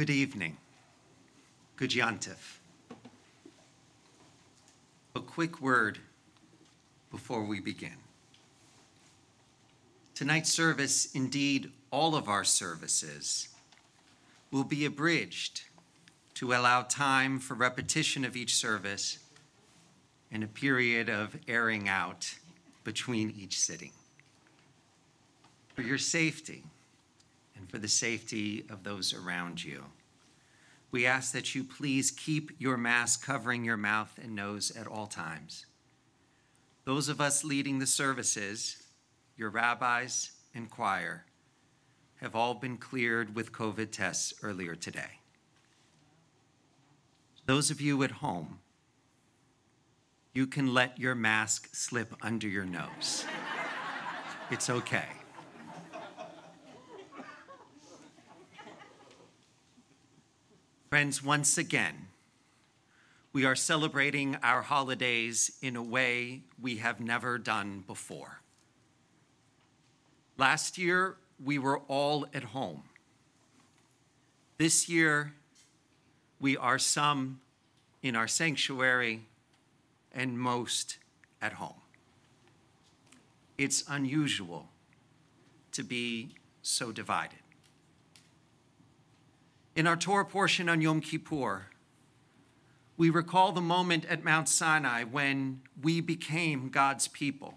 Good evening. Good Yontif. A quick word before we begin. Tonight's service, indeed all of our services, will be abridged to allow time for repetition of each service and a period of airing out between each sitting. For your safety and for the safety of those around you, we ask that you please keep your mask covering your mouth and nose at all times. Those of us leading the services, your rabbis and choir, have all been cleared with COVID tests earlier today. Those of you at home, you can let your mask slip under your nose. It's okay. Friends, once again, we are celebrating our holidays in a way we have never done before. Last year, we were all at home. This year, we are some in our sanctuary and most at home. It's unusual to be so divided. In our Torah portion on Yom Kippur, we recall the moment at Mount Sinai when we became God's people.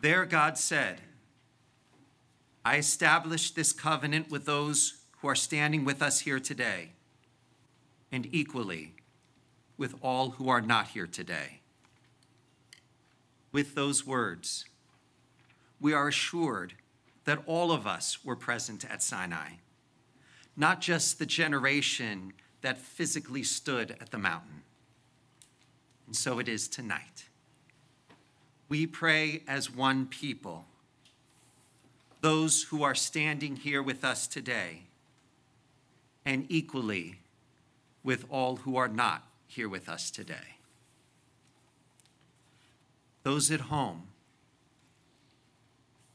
There, God said, I established this covenant with those who are standing with us here today, and equally with all who are not here today. With those words, we are assured that all of us were present at Sinai not just the generation that physically stood at the mountain. And so it is tonight. We pray as one people, those who are standing here with us today, and equally with all who are not here with us today. Those at home,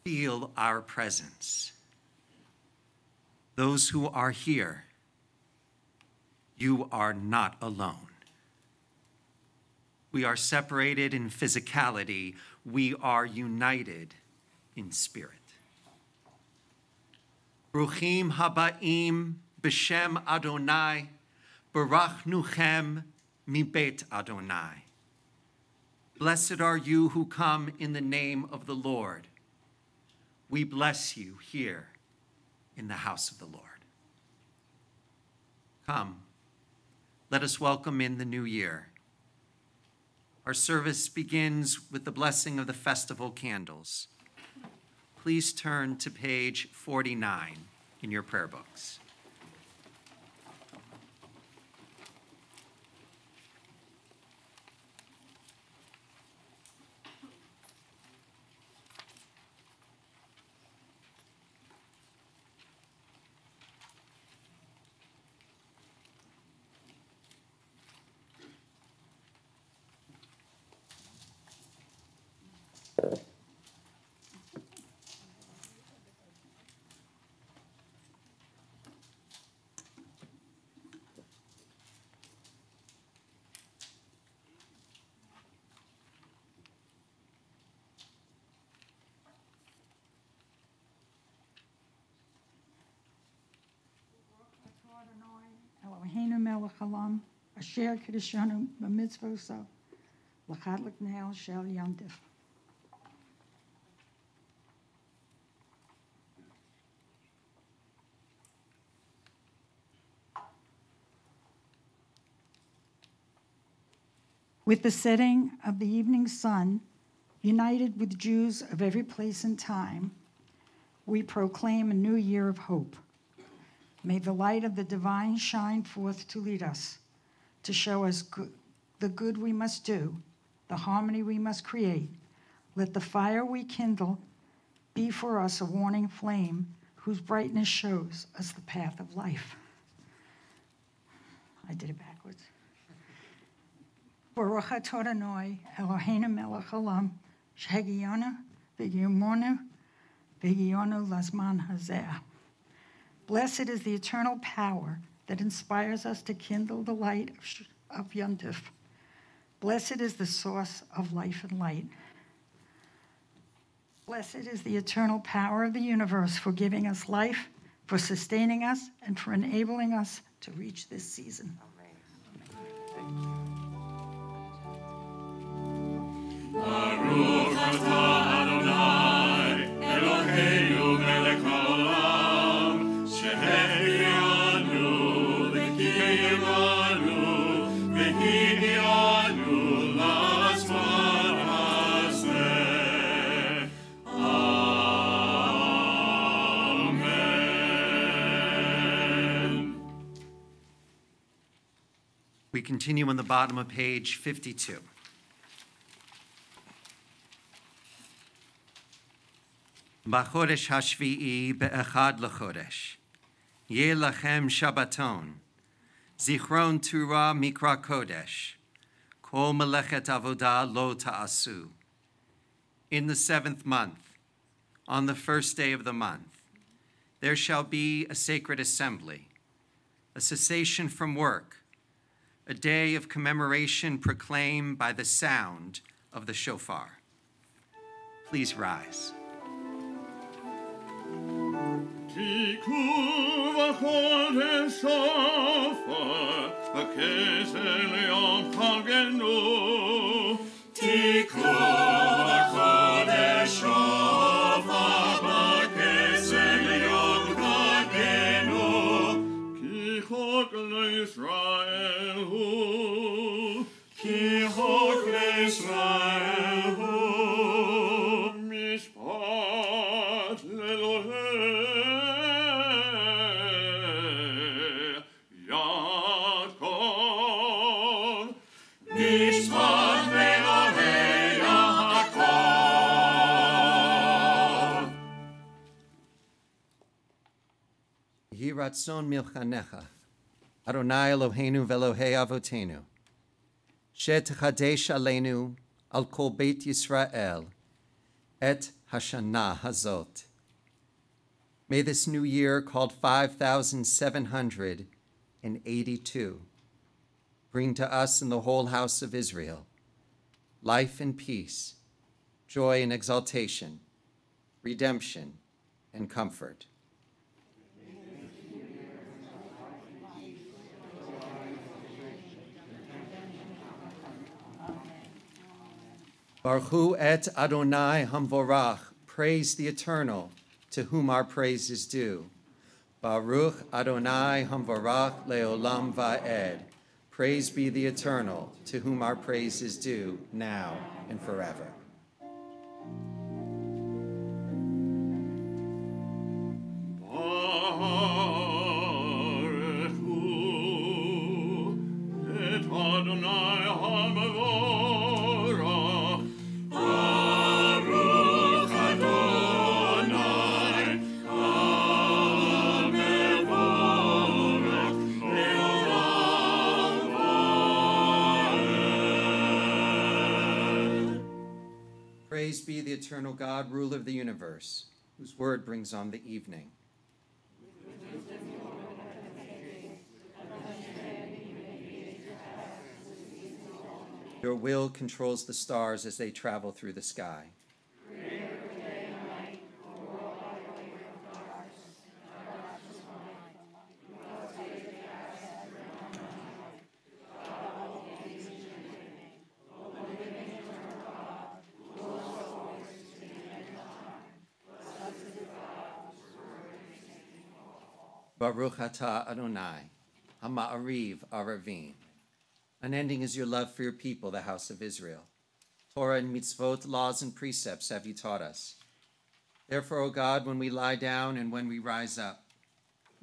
feel our presence those who are here, you are not alone. We are separated in physicality, we are united in spirit. Bruchim habaim b'shem Adonai, barachnuchem mibet Adonai. Blessed are you who come in the name of the Lord. We bless you here in the house of the Lord. Come, let us welcome in the new year. Our service begins with the blessing of the festival candles. Please turn to page 49 in your prayer books. Asher. With the setting of the evening sun, united with Jews of every place and time, we proclaim a new year of hope. May the light of the divine shine forth to lead us, to show us the good we must do, the harmony we must create. Let the fire we kindle be for us a warning flame whose brightness shows us the path of life. I did it backwards. Baruch Eloheinu melech haolam, shehigionu v'yumonu v'yonu lazman hazeh. Blessed is the eternal power that inspires us to kindle the light of, of Yontif. Blessed is the source of life and light. Blessed is the eternal power of the universe for giving us life, for sustaining us, and for enabling us to reach this season. Atah Adonai, continue on the bottom of page 52. בחודש השביעי באחד לחודש, יהיה לכם שבתון, זיכרון תורה מקרא קודש, כל מלאכת עבודה לא תעשו. In the seventh month, on the first day of the month, there shall be a sacred assembly, a cessation from work, a day of commemoration proclaimed by the sound of the shofar. Please rise. Ratzon milchanecha, Adonai Eloheinu velohei avotenu, shetechadesh aleinu al kol beit Yisrael, et Hashanah hazot. May this new year, called 5782, bring to us and the whole house of Israel life and peace, joy and exaltation, redemption and comfort. Barchu et Adonai Hamvorach, praise the Eternal, to whom our praise is due. Baruch Adonai Hamvorach leolam va'ed. Praise be the Eternal, to whom our praise is due, now and forever. Praise be the eternal God, ruler of the universe, whose word brings on the evening. Your will controls the stars as they travel through the sky. Baruch atah Adonai, Hama'ariv Aravim. Unending is your love for your people, the house of Israel. Torah and mitzvot, laws and precepts have you taught us. Therefore, O God, when we lie down and when we rise up,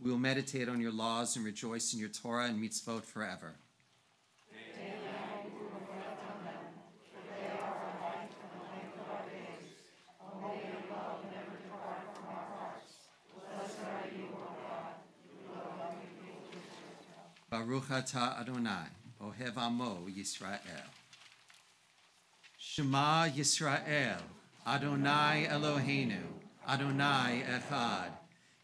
we will meditate on your laws and rejoice in your Torah and mitzvot forever. Baruch atah Adonai, Ohev Amo Yisrael. Shema Yisrael, Adonai Eloheinu, Adonai Echad.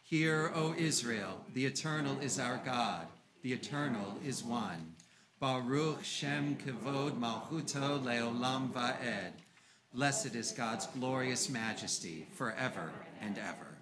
Hear, O Israel, the eternal is our God, the eternal is one. Baruch Shem Kevod Malchuto Leolam Va'ed. Blessed is God's glorious majesty forever and ever.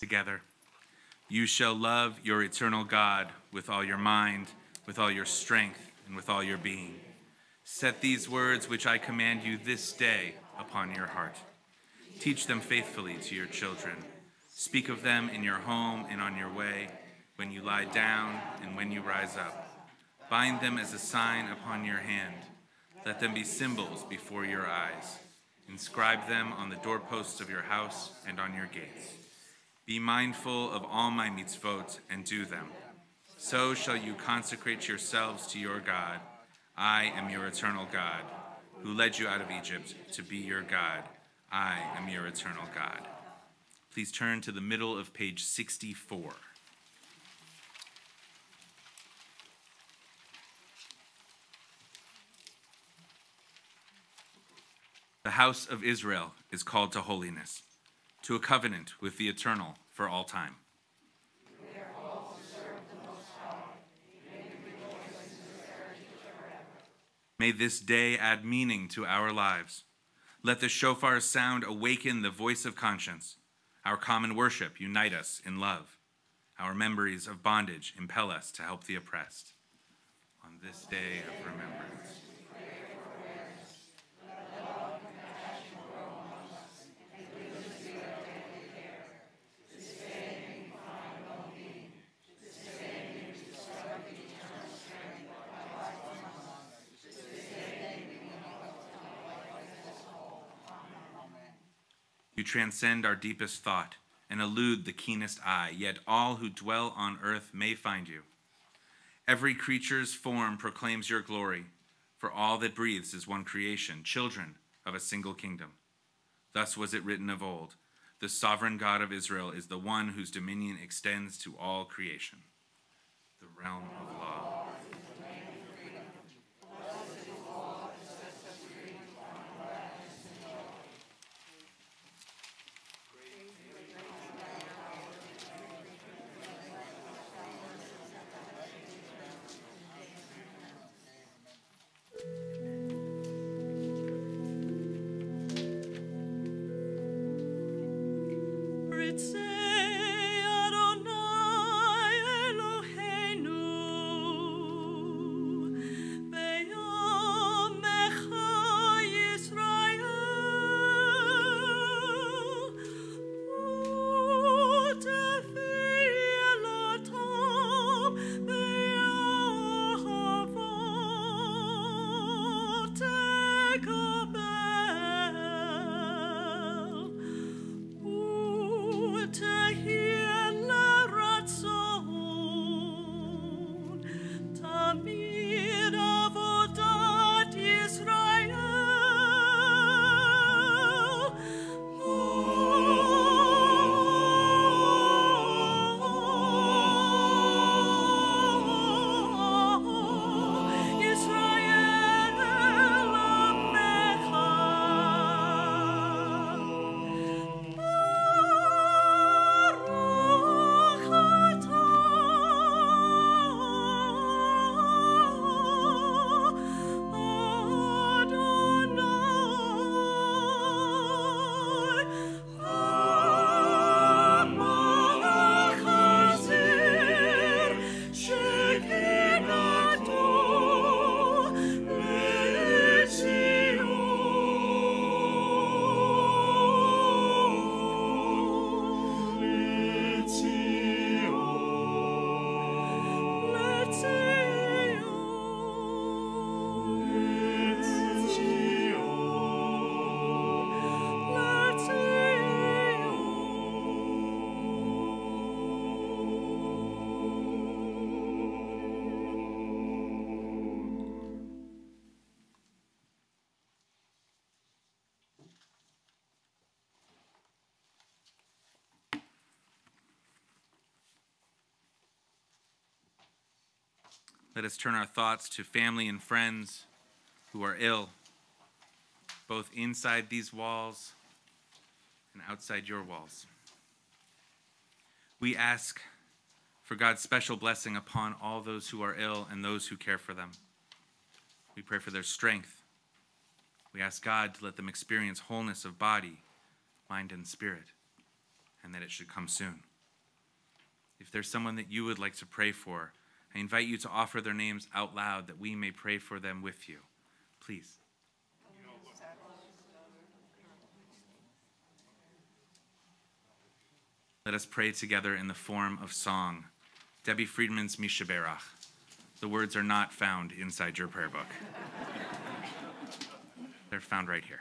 Together. You shall love your eternal God with all your mind, with all your strength, and with all your being. Set these words which I command you this day upon your heart. Teach them faithfully to your children. Speak of them in your home and on your way, when you lie down and when you rise up. Bind them as a sign upon your hand. Let them be symbols before your eyes. Inscribe them on the doorposts of your house and on your gates. Be mindful of all my mitzvot and do them. So shall you consecrate yourselves to your God. I am your eternal God, who led you out of Egypt to be your God. I am your eternal God. Please turn to the middle of page 64. The house of Israel is called to holiness, to a covenant with the eternal for all time. May this day add meaning to our lives. Let the shofar's sound awaken the voice of conscience. Our common worship unite us in love. Our memories of bondage impel us to help the oppressed. On this day of remembrance. You transcend our deepest thought and elude the keenest eye, yet all who dwell on earth may find you. Every creature's form proclaims your glory, for all that breathes is one creation, children of a single kingdom. Thus was it written of old The sovereign God of Israel is the one whose dominion extends to all creation. The realm Let us turn our thoughts to family and friends who are ill, both inside these walls and outside your walls. We ask for God's special blessing upon all those who are ill and those who care for them. We pray for their strength. We ask God to let them experience wholeness of body, mind, and spirit, and that it should come soon. If there's someone that you would like to pray for, I invite you to offer their names out loud that we may pray for them with you. Please. Let us pray together in the form of song. Debbie Friedman's Mishaberach. The words are not found inside your prayer book. They're found right here.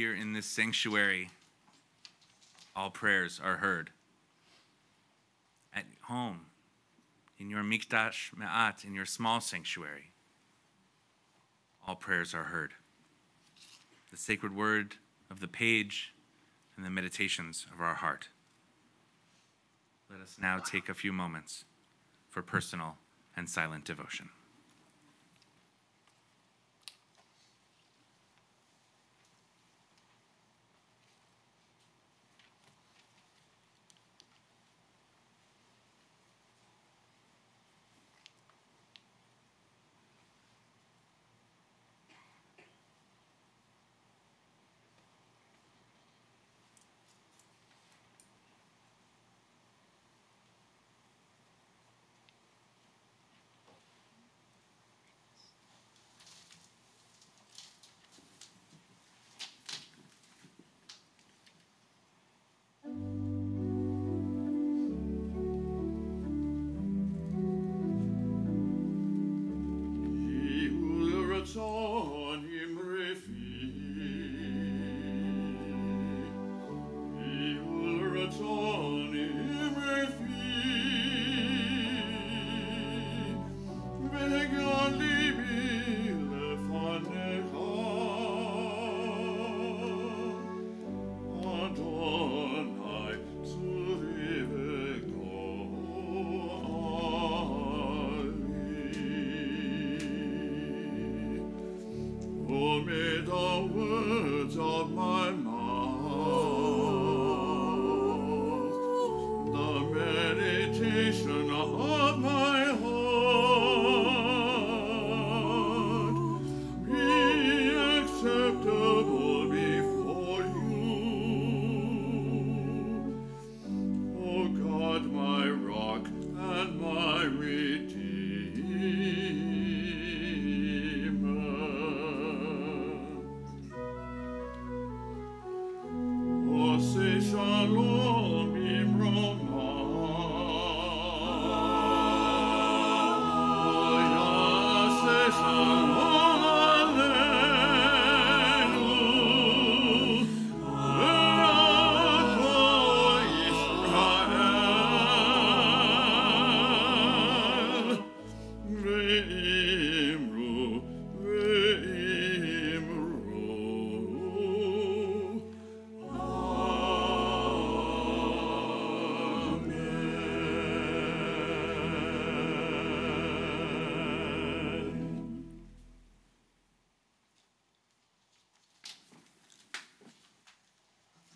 Here in this sanctuary, all prayers are heard. At home, in your mikdash me'at, in your small sanctuary, all prayers are heard. The sacred word of the page and the meditations of our heart. Let us now take a few moments for personal and silent devotion.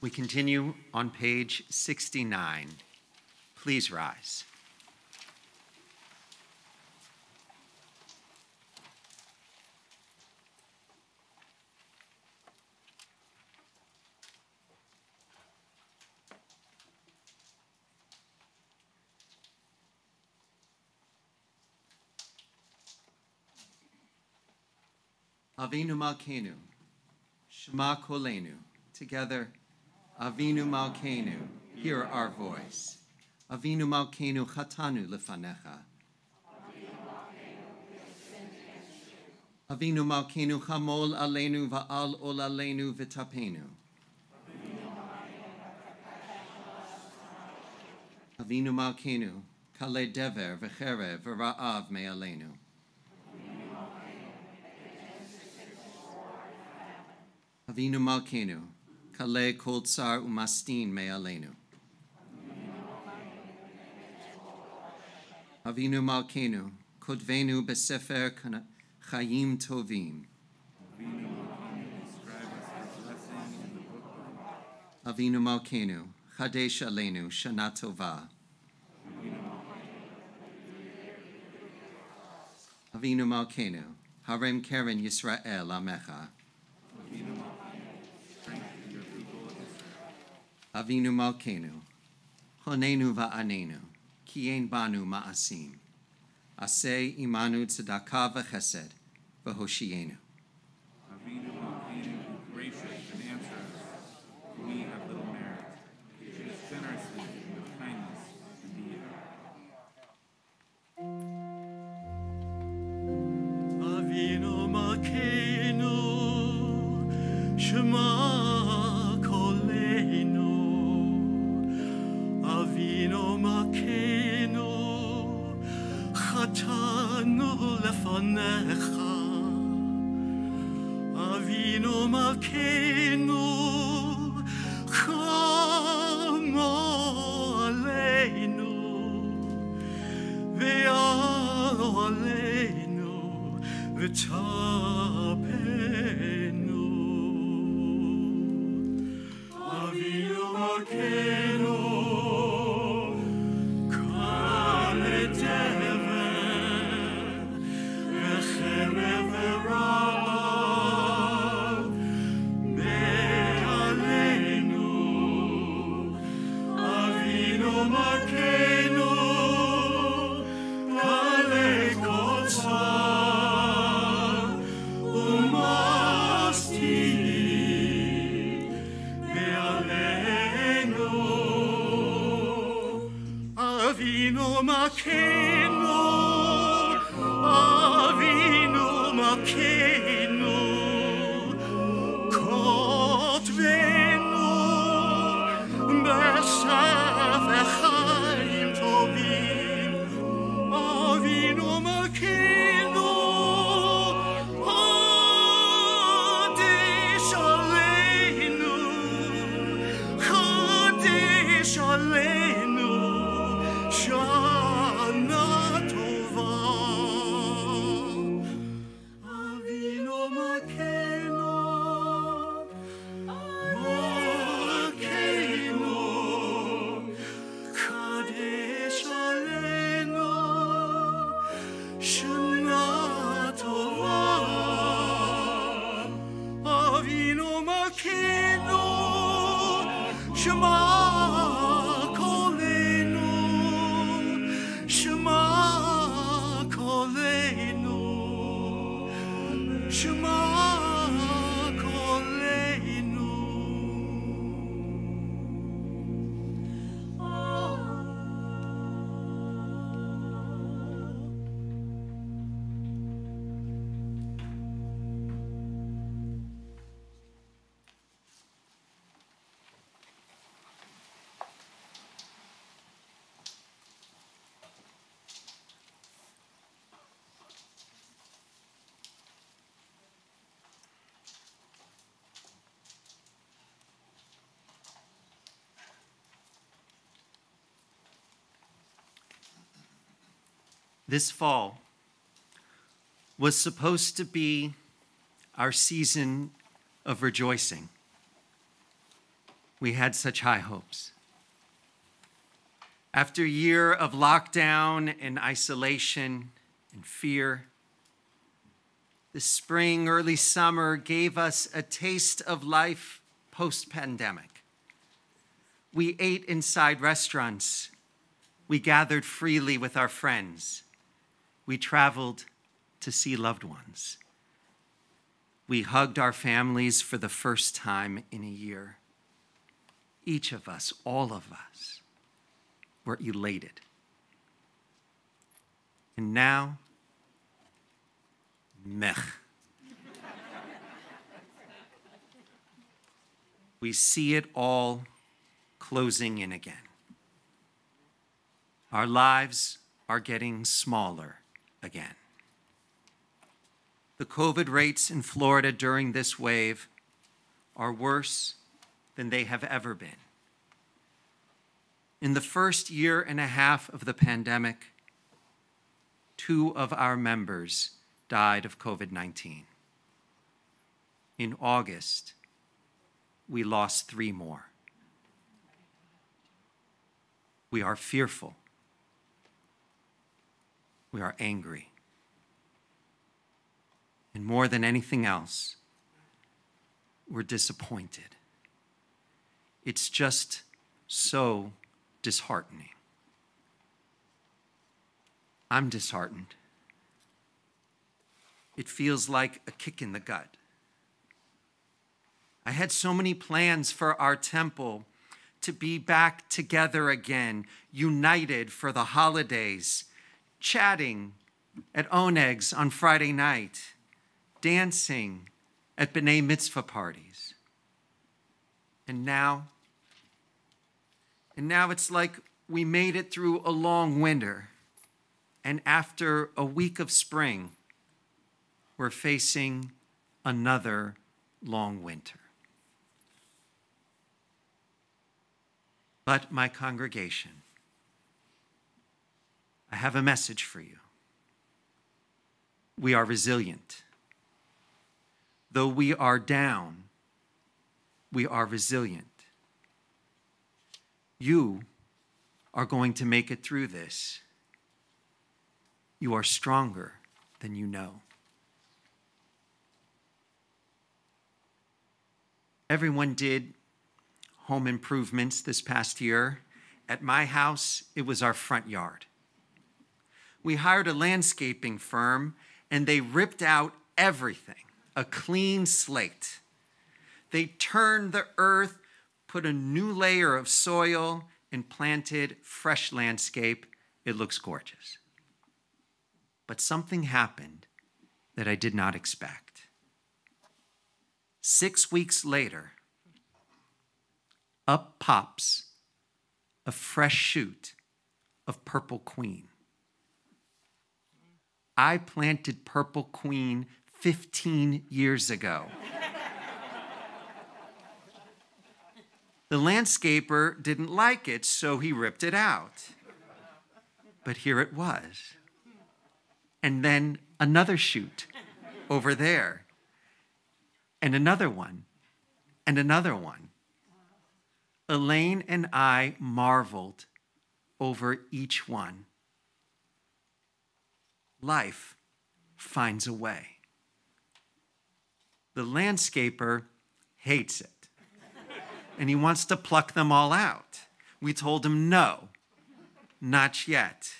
We continue on page 69. Please rise. Avinu Malkenu, Shema Kolenu, together, Avinu Malkenu, hear our voice. Avinu Malkenu, Chatanu lefanecha. Avinu Malkenu, Chamol Alenu Va'al Ol Alenu V'tapenu. Avinu Malkenu, Kale Dever V'cherev V'ra'av Me'alenu. Avinu Malkenu, Kale Kol Tsar Umastin Me'alenu. Avinu Malkenu, Kodvenu Besefer Chayim Tovim. Avinu Malkenu, Chadesh Alenu, Shana Tova. Avinu Malkenu, Harem Keren Yisrael Amecha. Avinu Malkenu, Honenu va'anenu, Kien banu ma'asim. Aseh imanu tzedakah v'chesed, v'hoshienu. This fall was supposed to be our season of rejoicing. we had such high hopes. After a year of lockdown and isolation and fear, the spring, early summer gave us a taste of life post pandemic. We ate inside restaurants. We gathered freely with our friends. We traveled to see loved ones. We hugged our families for the first time in a year. Each of us, all of us, were elated. And now, meh. we see it all closing in again. Our lives are getting smaller again. The COVID rates in Florida during this wave are worse than they have ever been. In the first year and a half of the pandemic, two of our members died of COVID 19. In August, we lost three more. We are fearful. We are angry. And more than anything else, we're disappointed. It's just so disheartening. I'm disheartened. It feels like a kick in the gut. I had so many plans for our temple to be back together again, united for the holidays, chatting at Oneg's on Friday night, dancing at B'nai Mitzvah parties. And now, and now it's like we made it through a long winter. And after a week of spring, we're facing another long winter. But, my congregation, I have a message for you. We are resilient. Though we are down, we are resilient. You are going to make it through this. You are stronger than you know. Everyone did home improvements this past year. At my house, it was our front yard. We hired a landscaping firm and they ripped out everything, a clean slate. They turned the earth, put a new layer of soil, and planted fresh landscape. It looks gorgeous. But something happened that I did not expect. Six weeks later, up pops a fresh shoot of Purple Queen. I planted Purple Queen 15 years ago. the landscaper didn't like it, so he ripped it out. But here it was. And then another shoot over there, and another one, and another one. Elaine and I marveled over each one. Life finds a way. The landscaper hates it, and he wants to pluck them all out. We told him no, not yet.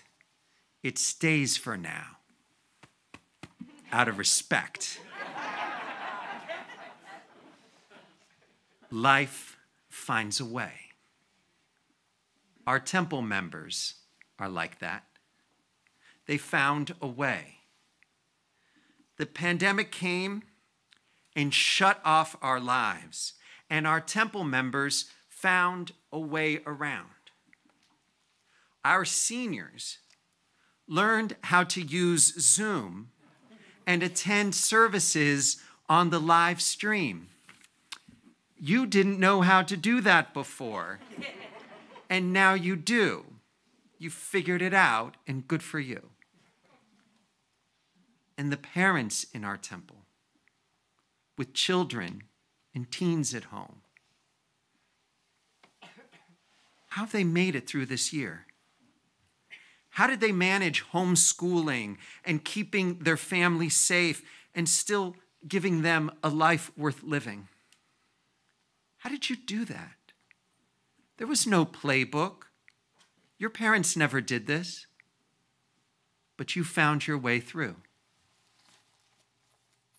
It stays for now, out of respect. Life finds a way. Our temple members are like that. They found a way. The pandemic came and shut off our lives, and our temple members found a way around. Our seniors learned how to use Zoom and attend services on the live stream. You didn't know how to do that before, and now you do. You figured it out, and good for you. And the parents in our temple, with children and teens at home, how have they made it through this year? How did they manage homeschooling and keeping their family safe and still giving them a life worth living? How did you do that? There was no playbook. Your parents never did this, but you found your way through.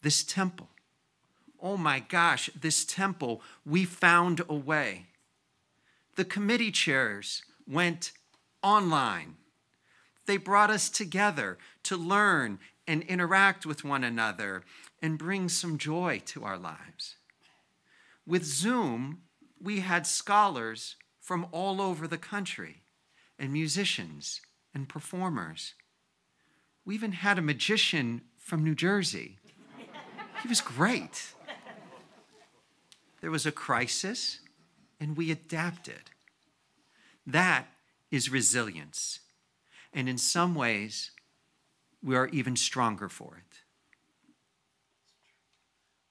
This temple, oh my gosh, this temple, we found a way. The committee chairs went online. They brought us together to learn and interact with one another and bring some joy to our lives. With Zoom, we had scholars from all over the country and musicians and performers. We even had a magician from New Jersey. He was great. There was a crisis, and we adapted. That is resilience. And in some ways, we are even stronger for it.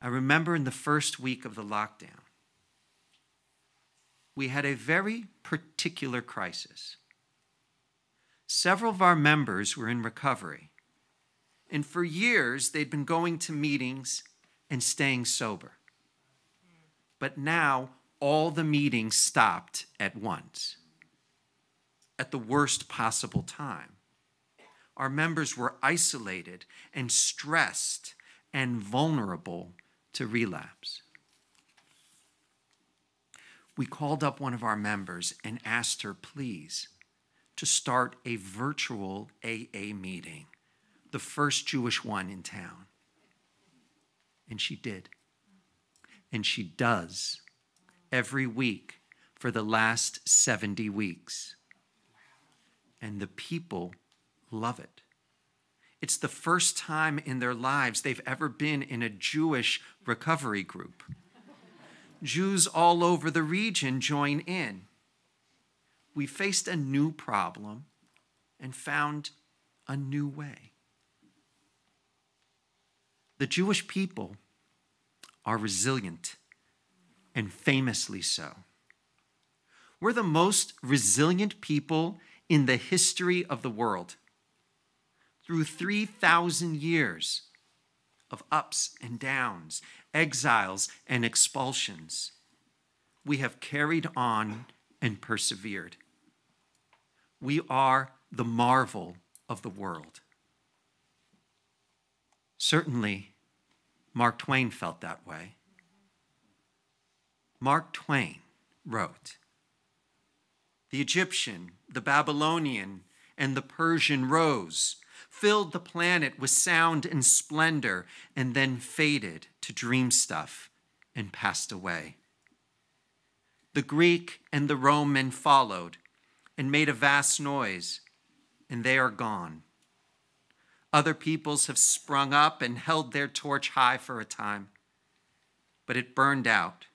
I remember in the first week of the lockdown, we had a very particular crisis. Several of our members were in recovery, and for years they'd been going to meetings and staying sober. But now all the meetings stopped at once, at the worst possible time. Our members were isolated and stressed and vulnerable to relapse we called up one of our members and asked her, please, to start a virtual AA meeting, the first Jewish one in town. And she did. And she does every week for the last 70 weeks. And the people love it. It's the first time in their lives they've ever been in a Jewish recovery group. Jews all over the region join in. We faced a new problem and found a new way. The Jewish people are resilient and famously so. We're the most resilient people in the history of the world. Through 3,000 years of ups and downs exiles, and expulsions, we have carried on and persevered. We are the marvel of the world. Certainly, Mark Twain felt that way. Mark Twain wrote The Egyptian, the Babylonian, and the Persian rose filled the planet with sound and splendor, and then faded to dream stuff and passed away. The Greek and the Roman followed and made a vast noise, and they are gone. Other peoples have sprung up and held their torch high for a time, but it burned out,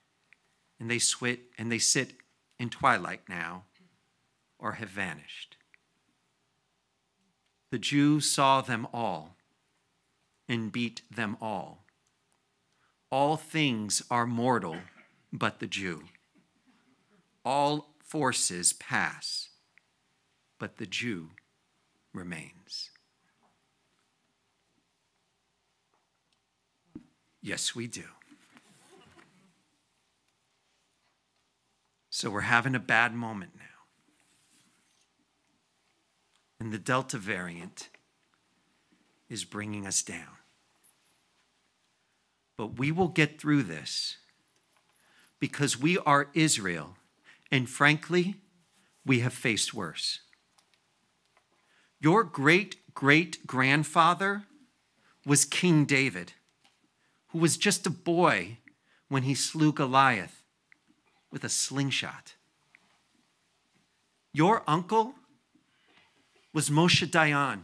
and they, swit, and they sit in twilight now or have vanished. The Jew saw them all and beat them all. All things are mortal but the Jew. All forces pass, but the Jew remains. Yes, we do. So we're having a bad moment now and the Delta variant is bringing us down. But we will get through this because we are Israel, and frankly, we have faced worse. Your great great grandfather was King David, who was just a boy when he slew Goliath with a slingshot. Your uncle was Moshe Dayan,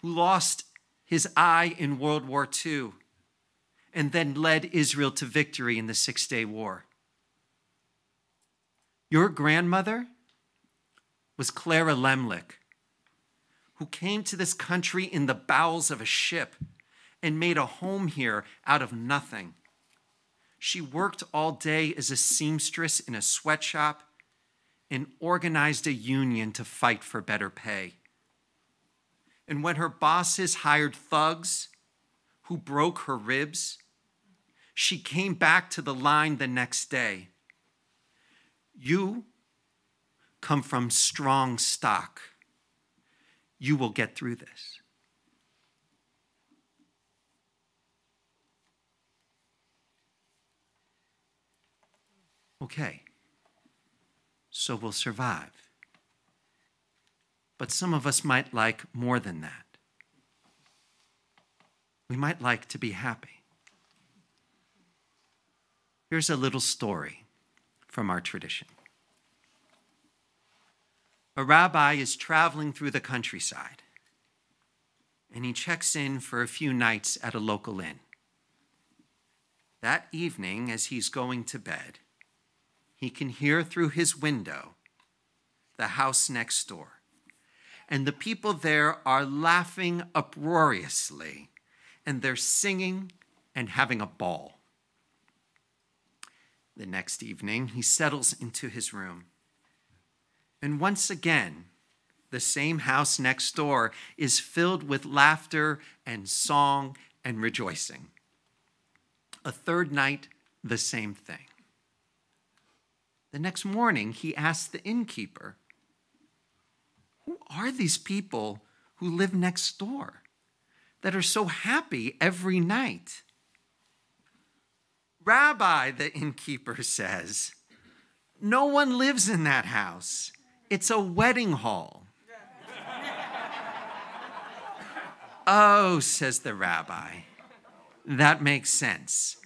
who lost his eye in World War II and then led Israel to victory in the Six Day War. Your grandmother was Clara Lemlich, who came to this country in the bowels of a ship and made a home here out of nothing. She worked all day as a seamstress in a sweatshop and organized a union to fight for better pay. And when her bosses hired thugs who broke her ribs, she came back to the line the next day. You come from strong stock. You will get through this. Okay, so we'll survive. But some of us might like more than that. We might like to be happy. Here's a little story from our tradition. A rabbi is traveling through the countryside and he checks in for a few nights at a local inn. That evening, as he's going to bed, he can hear through his window the house next door. And the people there are laughing uproariously, and they're singing and having a ball. The next evening, he settles into his room. And once again, the same house next door is filled with laughter and song and rejoicing. A third night, the same thing. The next morning, he asked the innkeeper, Who are these people who live next door that are so happy every night? Rabbi, the innkeeper says, No one lives in that house. It's a wedding hall. oh, says the rabbi, that makes sense.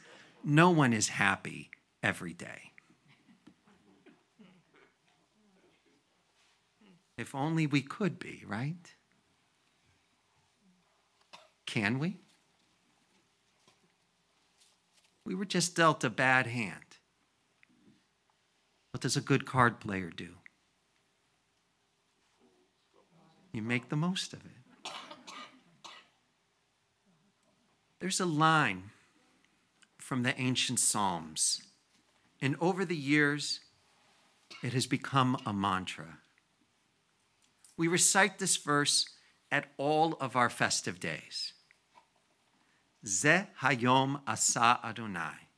No one is happy every day. If only we could be, right? Can we? We were just dealt a bad hand. What does a good card player do? You make the most of it. There's a line from the ancient Psalms, and over the years, it has become a mantra. We recite this verse at all of our festive days. Ze hayom asa Adonai,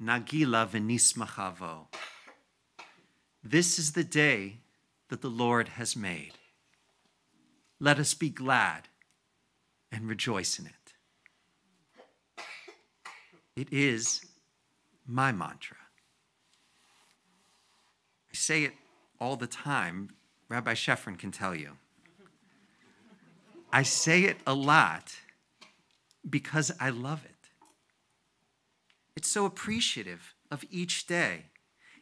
nagila v'nismachavo. This is the day that the Lord has made. Let us be glad and rejoice in it. It is my mantra. I say it all the time Rabbi Sheffrin can tell you. I say it a lot because I love it. It's so appreciative of each day.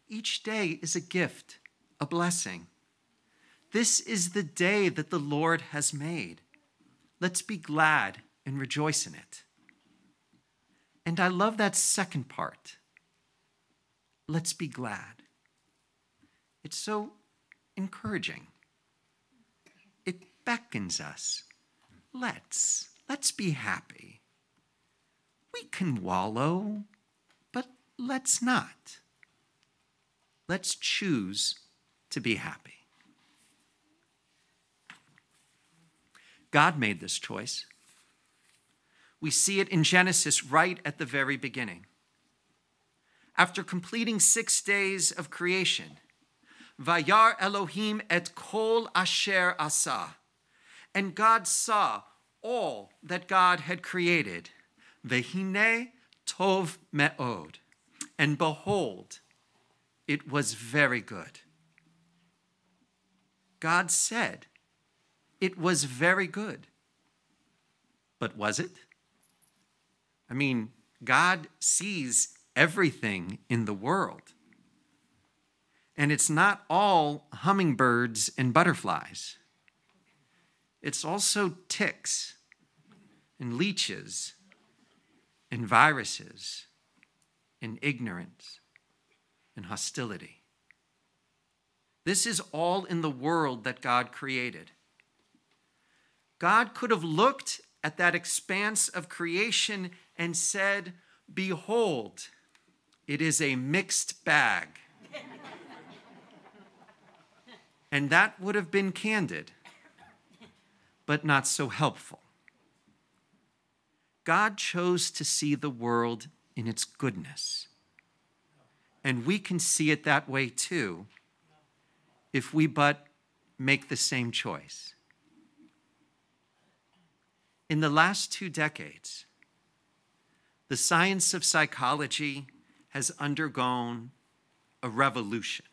Each day is a gift, a blessing. This is the day that the Lord has made. Let's be glad and rejoice in it. And I love that second part. Let's be glad. It's so encouraging. It beckons us. Let's, let's be happy. We can wallow, but let's not. Let's choose to be happy. God made this choice. We see it in Genesis right at the very beginning. After completing six days of creation, Vayar Elohim et kol asher asa. And God saw all that God had created. Vehine tov me'od. And behold, it was very good. God said, it was very good. But was it? I mean, God sees everything in the world. And it's not all hummingbirds and butterflies, it's also ticks and leeches and viruses and ignorance and hostility. This is all in the world that God created. God could have looked at that expanse of creation and said, Behold, it is a mixed bag. And that would have been candid, but not so helpful. God chose to see the world in its goodness. And we can see it that way too if we but make the same choice. In the last two decades, the science of psychology has undergone a revolution.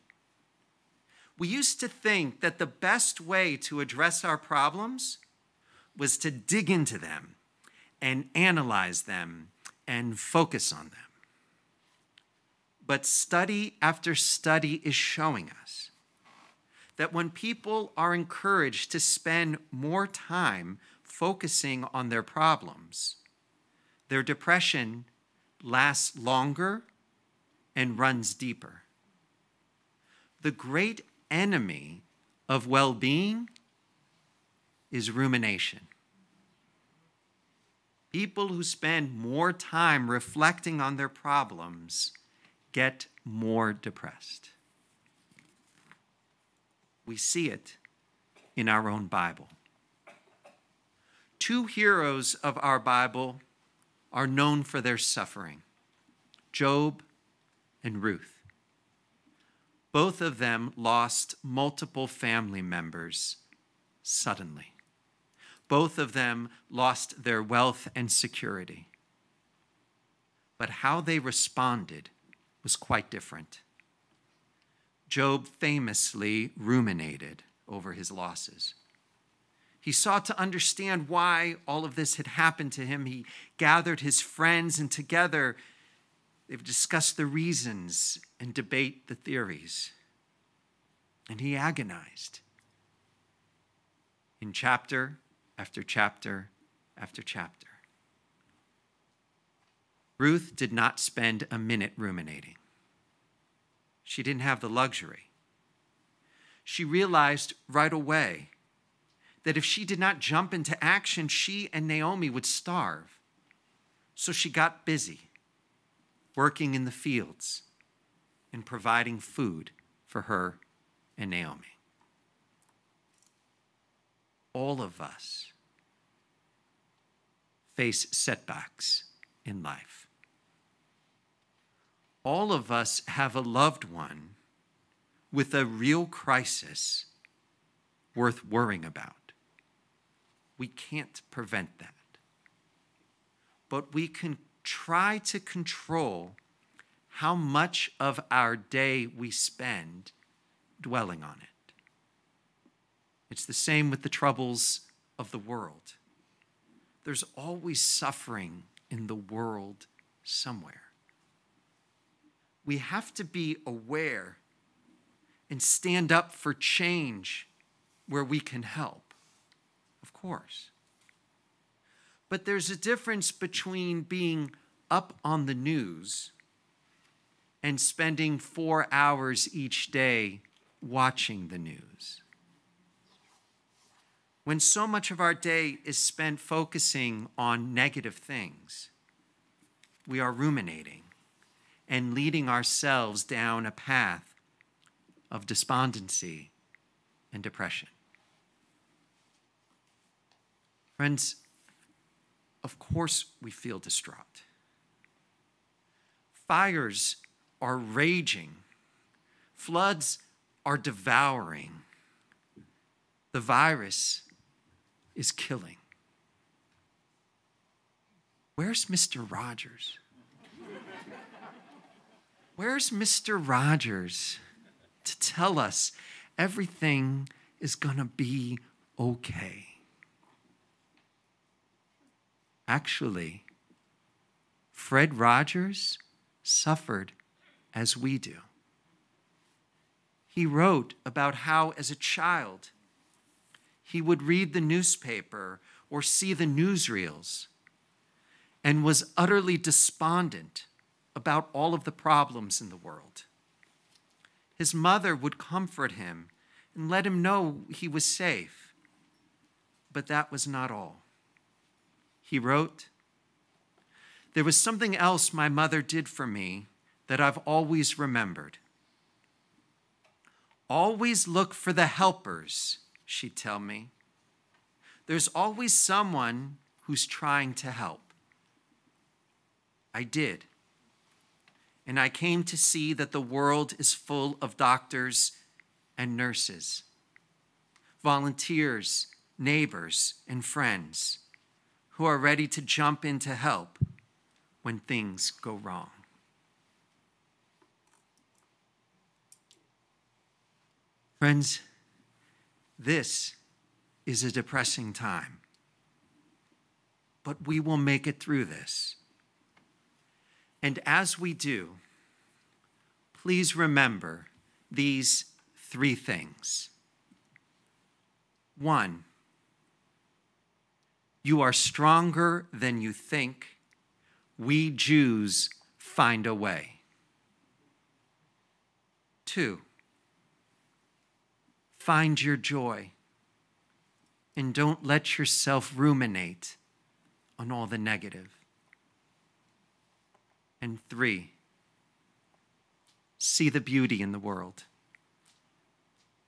We used to think that the best way to address our problems was to dig into them and analyze them and focus on them. But study after study is showing us that when people are encouraged to spend more time focusing on their problems, their depression lasts longer and runs deeper. The great enemy of well being is rumination. People who spend more time reflecting on their problems get more depressed. We see it in our own Bible. Two heroes of our Bible are known for their suffering Job and Ruth. Both of them lost multiple family members suddenly. Both of them lost their wealth and security. But how they responded was quite different. Job famously ruminated over his losses. He sought to understand why all of this had happened to him. He gathered his friends, and together they've discussed the reasons and debate the theories. And he agonized in chapter after chapter after chapter. Ruth did not spend a minute ruminating. She didn't have the luxury. She realized right away that if she did not jump into action, she and Naomi would starve. So she got busy working in the fields and providing food for her and Naomi. All of us face setbacks in life. All of us have a loved one with a real crisis worth worrying about. We can't prevent that. But we can try to control how much of our day we spend dwelling on it. It's the same with the troubles of the world. There's always suffering in the world somewhere. We have to be aware and stand up for change where we can help of course. But there's a difference between being up on the news and spending four hours each day watching the news. When so much of our day is spent focusing on negative things, we are ruminating and leading ourselves down a path of despondency and depression. Friends, of course we feel distraught. Fires are raging, floods are devouring, the virus is killing. Where's Mr. Rogers? Where's Mr. Rogers to tell us everything is going to be okay? Actually, Fred Rogers suffered as we do. He wrote about how, as a child, he would read the newspaper or see the newsreels and was utterly despondent about all of the problems in the world. His mother would comfort him and let him know he was safe. But that was not all he wrote. There was something else my mother did for me that I've always remembered. Always look for the helpers, she'd tell me. There's always someone who's trying to help. I did. And I came to see that the world is full of doctors and nurses, volunteers, neighbors, and friends who are ready to jump in to help when things go wrong. Friends, this is a depressing time, but we will make it through this. And as we do, please remember these three things. One, you are stronger than you think. We Jews find a way. Two, find your joy and don't let yourself ruminate on all the negative. And three, see the beauty in the world.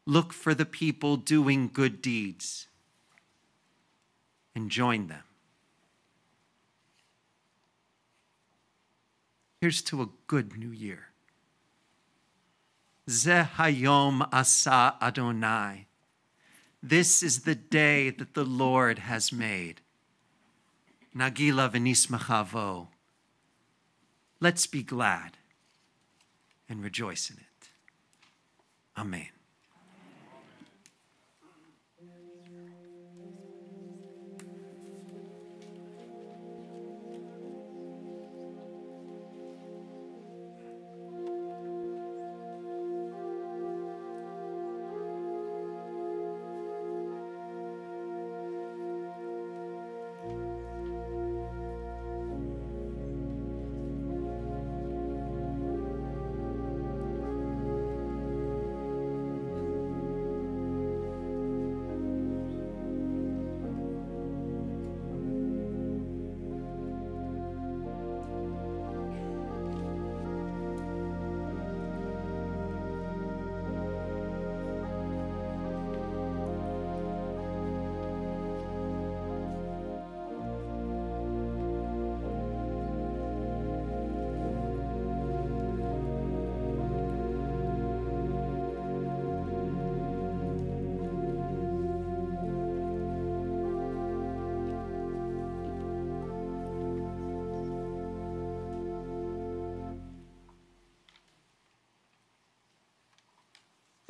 Look for the people doing good deeds and join them. Here's to a good new year. Ze hayom asa Adonai. This is the day that the Lord has made. Nagila v'nismachavo. Let's be glad and rejoice in it. Amen.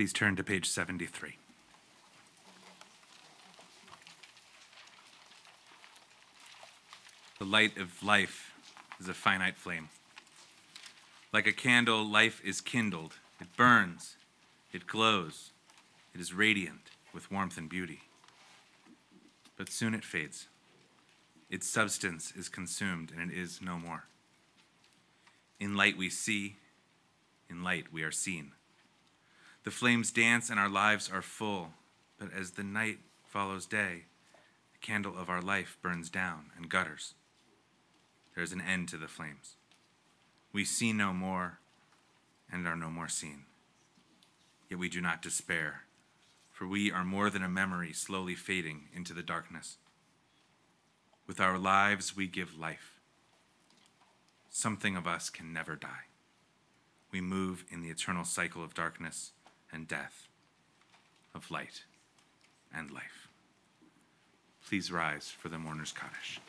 Please turn to page 73. The light of life is a finite flame. Like a candle, life is kindled. It burns, it glows, it is radiant with warmth and beauty. But soon it fades. Its substance is consumed, and it is no more. In light we see, in light we are seen. The flames dance and our lives are full, but as the night follows day, the candle of our life burns down and gutters. There is an end to the flames. We see no more and are no more seen. Yet we do not despair, for we are more than a memory slowly fading into the darkness. With our lives, we give life. Something of us can never die. We move in the eternal cycle of darkness and death, of light and life. Please rise for the mourner's Kaddish.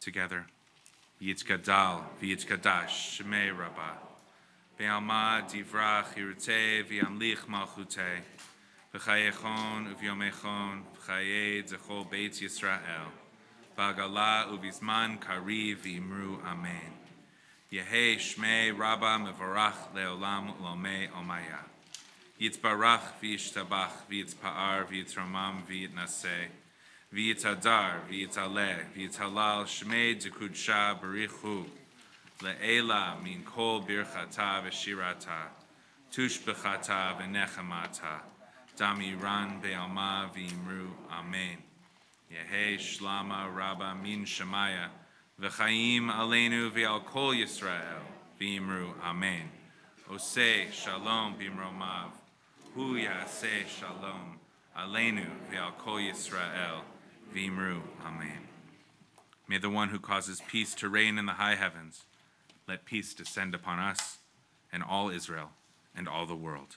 Together, Yitzgadal, Yitzgadash, Shemei Rabbah, Be'alma divrach yiruteh v'yamlich malchuteh, v'chayechon uvyomechon, v'chayed zechol beit Yisrael, v'agala uvizman kari v'imru amen. Yehe shmei rabba mevarach leolam lomei omaya. Yitzbarach v'yishtabach v'yitzpa'ar v'yitzramam v'yitnaseh, v'yitzadar v'yitzaleh v'yitzhalal shmei dekudsha barichu, le'ela min kol birchata v'shirata, tushbechata v'nechamata, damiran be'alma v'imru amen. Yehe shlama rabba min shemaya, V'chaim aleinu v'al kol Yisrael, v'imru amen. Oseh shalom b'mromav, hu yaseh shalom, aleinu v'al kol Yisrael, v'imru amen. May the one who causes peace to reign in the high heavens, let peace descend upon us and all Israel and all the world.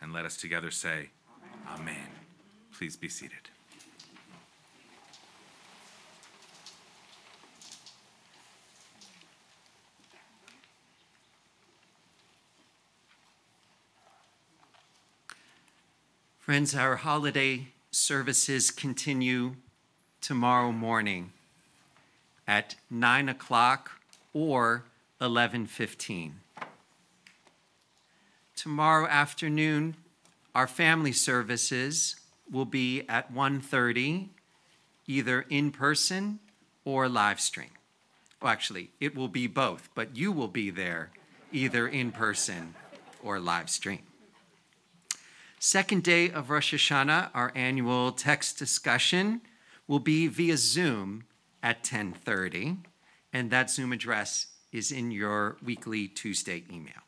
And let us together say, Amen. Please be seated. Friends, our holiday services continue tomorrow morning at 9 o'clock or 11:15. Tomorrow afternoon, our family services will be at 1:30, either in person or live stream. Well, actually, it will be both, but you will be there either in person or live stream. Second day of Rosh Hashanah, our annual text discussion will be via Zoom at 10:30, and that Zoom address is in your weekly Tuesday email.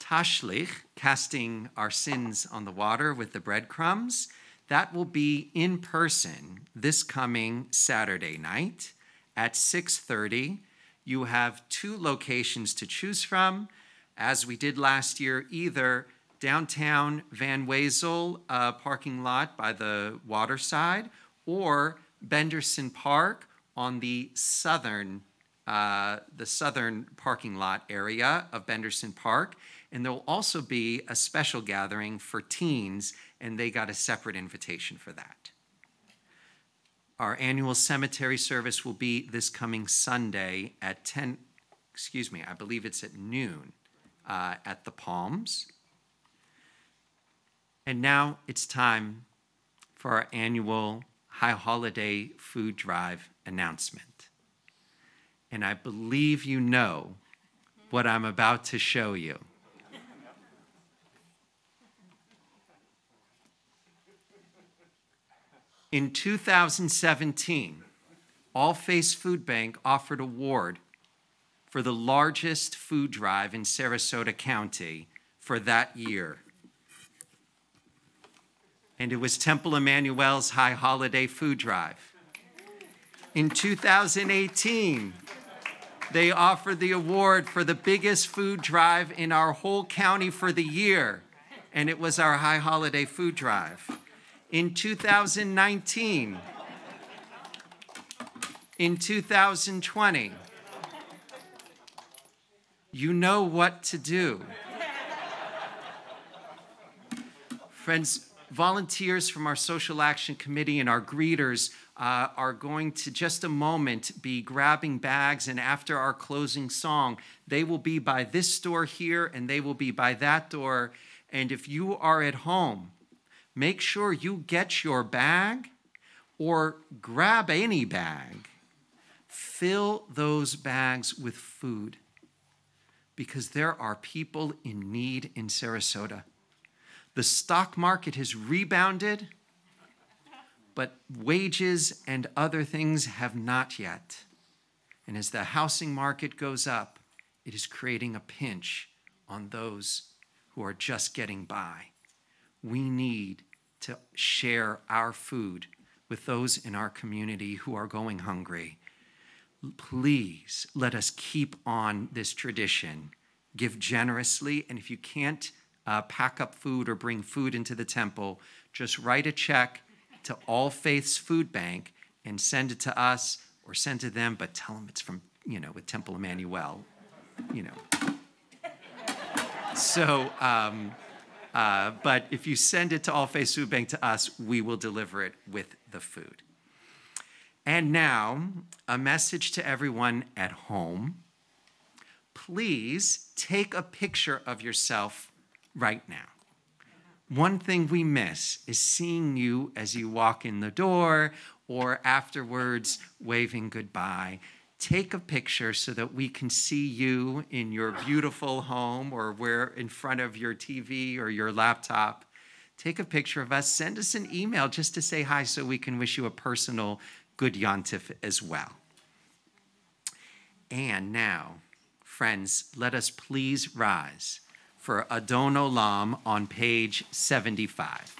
Tashlich, casting our sins on the water with the breadcrumbs, that will be in person this coming Saturday night at 6:30. You have two locations to choose from, as we did last year, either downtown Van Wezel uh, parking lot by the waterside or Benderson Park on the southern uh, the southern parking lot area of Benderson Park. And there will also be a special gathering for teens, and they got a separate invitation for that. Our annual cemetery service will be this coming Sunday at 10, excuse me, I believe it's at noon uh, at the Palms. And now it's time for our annual high holiday food drive announcement. And I believe you know what I'm about to show you. In 2017, All Faiths Food Bank offered award for the largest food drive in Sarasota County for that year. And it was Temple Emanu-El's High Holiday Food Drive. In 2018, they offered the award for the biggest food drive in our whole county for the year, and it was our High Holiday Food Drive. In 2019, in 2020, you know what to do. Friends, volunteers from our Social Action Committee and our greeters uh, are going to just a moment be grabbing bags, and after our closing song, they will be by this door here and they will be by that door. And if you are at home, make sure you get your bag or grab any bag. Fill those bags with food because there are people in need in Sarasota. The stock market has rebounded, but wages and other things have not yet. And as the housing market goes up, it is creating a pinch on those who are just getting by. We need to share our food with those in our community who are going hungry. Please let us keep on this tradition. Give generously, and if you can't uh, pack up food or bring food into the temple, just write a check to All Faiths Food Bank and send it to us or send to them, but tell them it's from, you know, with Temple Emanu-El, you know. So, um, uh, but if you send it to All Faiths Food Bank to us, we will deliver it with the food. And now, a message to everyone at home. Please take a picture of yourself right now. One thing we miss is seeing you as you walk in the door or afterwards waving goodbye. Take a picture so that we can see you in your beautiful home or where in front of your TV or your laptop. Take a picture of us, send us an email just to say hi so we can wish you a personal good Yontif as well. And now, friends, let us please rise for Adon Olam on page 75.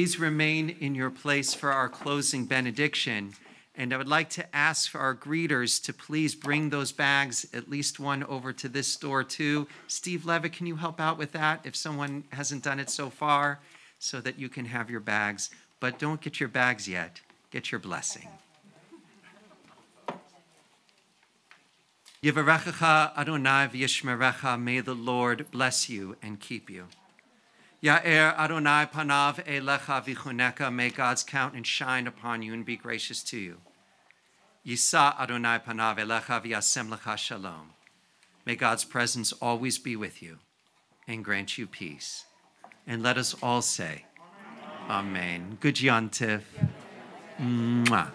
Please remain in your place for our closing benediction. And I would like to ask for our greeters to please bring those bags, at least one over to this door too. Steve Levitt, can you help out with that if someone hasn't done it so far so that you can have your bags? But don't get your bags yet, get your blessing. Yivarechecha Adonai v'yishmerecha, may the Lord bless you and keep you. Ya'er Adonai panav elecha vichuneka. May God's countenance shine upon you and be gracious to you. Yisa Adonai panav elecha v'yasem lecha shalom. May God's presence always be with you and grant you peace. And let us all say, Amen. Good Yontif. Mwah.